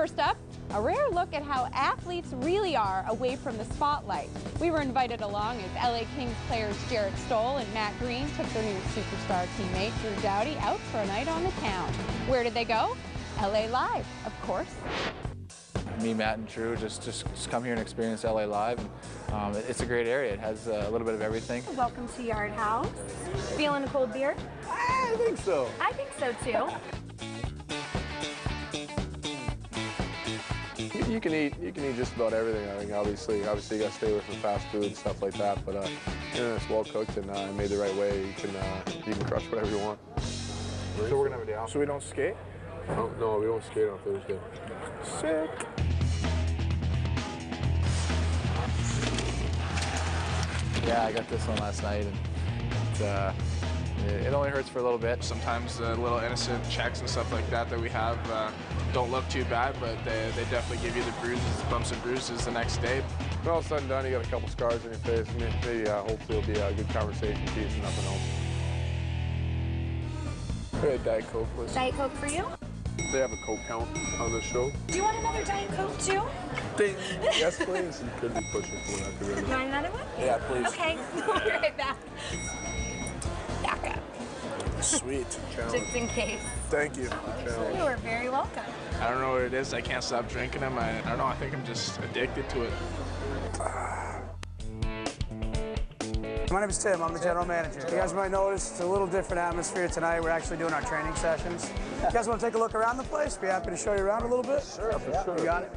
First up, a rare look at how athletes really are away from the spotlight. We were invited along as LA Kings players Jarret Stoll and Matt Greene took their new superstar teammate Drew Doughty out for a night on the town. Where did they go? LA Live, of course. Me, Matt, and Drew just, just, just come here and experience LA Live. And, um, it- it's a great area. It has uh, a little bit of everything. Welcome to Yard House. Feeling a cold beer? I think so. I think so too. You, you can eat you can eat just about everything. I think obviously obviously you got to stay away from fast food and stuff like that. But uh, you know, it's well cooked and uh, made the right way. You can uh, you can crush whatever you want. So we're gonna have a day off. So we don't skate? Oh, no, we don't skate on Thursday. Sick. Yeah, I got this one last night, and it, uh, it it only hurts for a little bit. Sometimes the little innocent checks and stuff like that that we have uh, don't look too bad, but they, they definitely give you the bruises, bumps and bruises the next day. When all said and done, you got a couple scars on your face. Maybe, maybe uh, hopefully it'll be a good conversation piece and nothing else. Hey, Diet Coke, please. Diet Coke for you? They have a coke count on the show. Do you want another Diet Coke too? yes, please. You could be pushing for that. To. You want another one? Yeah, please. Okay, we'll be right back. Back up, Sweet. just in case. Thank you. You are very welcome. I don't know what it is. I can't stop drinking them. I, I don't know. I think I'm just addicted to it. My name is Tim. I'm the general manager. You guys might notice it's a little different atmosphere tonight. We're actually doing our training sessions. You guys want to take a look around the place? Be happy to show you around a little bit. Sure, for sure. You got it.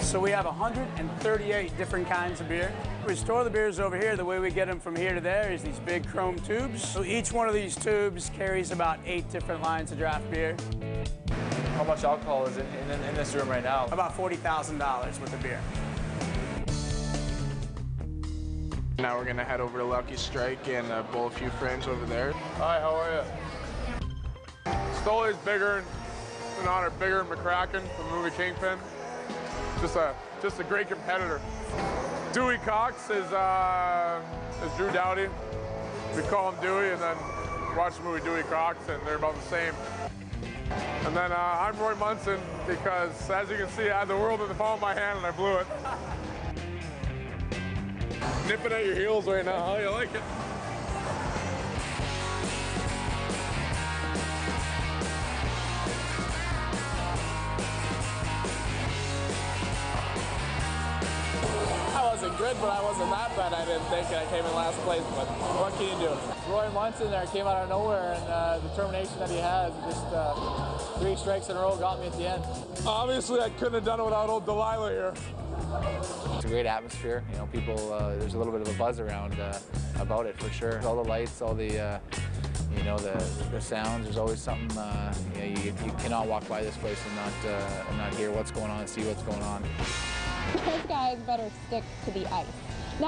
So we have 138 different kinds of beer. We store the beers over here. The way we get them from here to there is these big chrome tubes. So each one of these tubes carries about eight different lines of draft beer. How much alcohol is in, in, in this room right now? About $40,000 worth of beer. Now we're gonna head over to Lucky Strike and uh, bowl a few frames over there. Hi, how are you? Stoley's bigger in honor bigger than McCracken from the movie Kingpin. Just a just a great competitor. Dewey Cox is uh, is Drew Doughty. We call him Dewey, and then watch the movie Dewey Cox, and they're about the same. And then uh, I'm Roy Munson because, as you can see, I had the world in the palm of my hand and I blew it. Nipping at your heels right now, how you like it? I good, but I wasn't that bad. I didn't think I came in last place, but what can you do? Roy Munson there came out of nowhere, and uh, the determination that he has, just uh, three strikes in a row got me at the end. Obviously, I couldn't have done it without old Delilah here. It's a great atmosphere. You know, people. Uh, there's a little bit of a buzz around uh, about it for sure. All the lights, all the. Uh, you know the the sounds. There's always something. Uh, you, know, you, you cannot walk by this place and not uh, and not hear what's going on, and see what's going on. Those guys better stick to the ice.